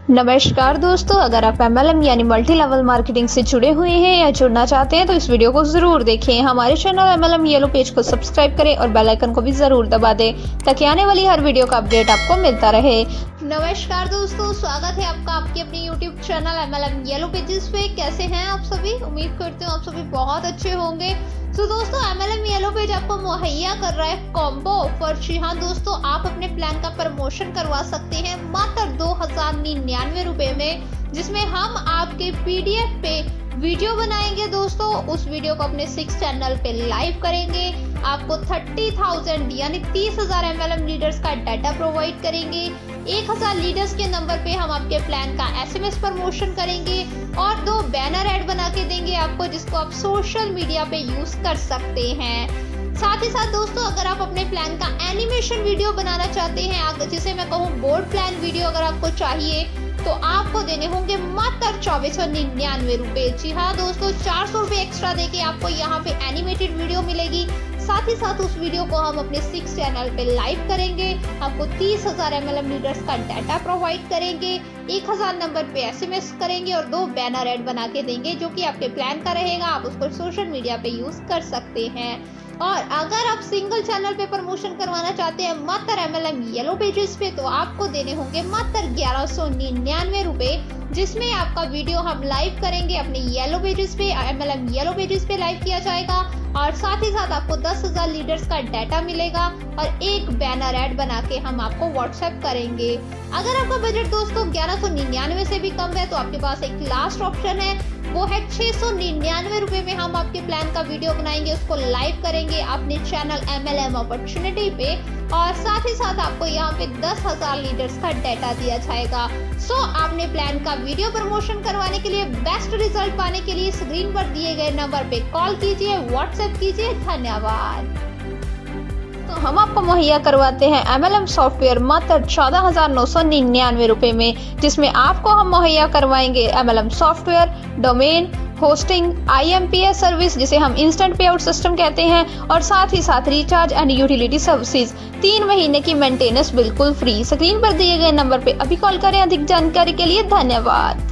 नमस्कार दोस्तों, अगर आप एमएलएम यानी मल्टी लेवल मार्केटिंग से जुड़े हुए हैं या जुड़ना चाहते हैं तो इस वीडियो को ज़रूर देखें। हमारे channel M L yellow page को सब्सक्राइब करें और बेल आइकन को भी ज़रूर दबा दें, ताकि आने वाली हर वीडियो का अपडेट आपको मिलता रहे। नमस्कार दोस्तों, स्वागत है आपका आपके अपने YouTube channel M L yellow pages पे। कैसे हैं आप सभी? उम्मीद करते हो आप सभी बहुत अच्छे होंगे। तो दोस्तों एम एल येलो पेज आपको मुहैया कर रहा है कॉम्बो ऑफ़र जी हाँ दोस्तों, आप अपने प्लान का प्रमोशन करवा सकते हैं मात्र दो हज़ार निन्यानवे रुपए में, जिसमें हम आपके पीडीएफ पे वीडियो बनाएँगे दोस्तों। उस वीडियो को अपने सिक्स चैनल पे लाइव करेंगे। आपको थर्टी थाउज़ेंड यानी तीस हज़ार एम एल एम लीडर्स का डाटा प्रोवाइड करेंगे। एक हज़ार लीडर्स के नंबर पे हम आपके प्लान का एसएमएस प्रमोशन करेंगे और दो बैनर ऐड बना के देंगे आपको, जिसको आप सोशल मीडिया पे यूज़ कर सकते हैं। साथ ही साथ दोस्तों, अगर आप अपने प्लान का एनिमेशन वीडियो बनाना चाहते हैं जिसे मैं कहूँ बोर्ड प्लान वीडियो अगर आपको चाहिए तो आपको देने होंगे मात्र चौबीस सौ निन्यानवे रुपए। जी हाँ दोस्तों, चार सौ रुपए एक्स्ट्रा देके आपको यहाँ पे एनिमेटेड वीडियो मिलेगी। साथ ही साथ उस वीडियो को हम अपने सिक्स चैनल पे लाइव करेंगे। आपको तीस हज़ार एम एल लीडर्स का डाटा प्रोवाइड करेंगे। एक हज़ार नंबर पे एसएमएस करेंगे और दो बैनर एड बना के देंगे, जो कि आपके प्लान का रहेगा। आप उसको सोशल मीडिया पे यूज़ कर सकते हैं। और अगर आप सिंगल चैनल पे प्रमोशन करवाना चाहते हैं मात्र M L M yellow pages पे तो आपको देने होंगे मात्र ग्यारह सौ निन्यानवे रूपए, जिसमें आपका वीडियो हम लाइव करेंगे अपने येलो पेजेस पे M L M yellow pages पे लाइव किया जाएगा। और साथ ही साथ आपको दस हज़ार लीडर्स का डाटा मिलेगा और एक बैनर एड बना के हम आपको व्हाट्सएप करेंगे। अगर आपका बजट दोस्तों ग्यारह सौ निन्यानवे से भी कम है तो आपके पास एक लास्ट ऑप्शन है। वो है छह सौ निन्यानवे रुपए में हम आपके प्लान का वीडियो बनाएँगे उसको लाइव करेंगे अपने channel M L M opportunity पे और साथ ही साथ आपको यहाँ पे दस हज़ार लीटर्स का डाटा दिया जाएगा। सो so, आपने प्लान का वीडियो प्रमोशन करवाने के लिए बेस्ट रिज़ल्ट पाने के लिए स्क्रीन पर दिए गए नंबर पे कॉल कीजिए व्हाट्सएप कीजिए धन्यवाद। हम आपको मुहैया करवाते हैं एम एल एम सॉफ्टवेयर मात्र चौदह हज़ार नौ सौ निन्यानवे रूपए में, जिसमें आपको हम मुहैया करवाएँगे M L M software, domain, hosting IMPS service, जिसे हम इंस्टेंट पे आउट सिस्टम कहते हैं, और साथ ही साथ रिचार्ज एंड यूटिलिटी सर्विसेज़ तीन महीने की मेंटेनेंस बिल्कुल फ्री स्क्रीन पर दिए गए नंबर पे अभी कॉल करें। अधिक जानकारी के लिए धन्यवाद।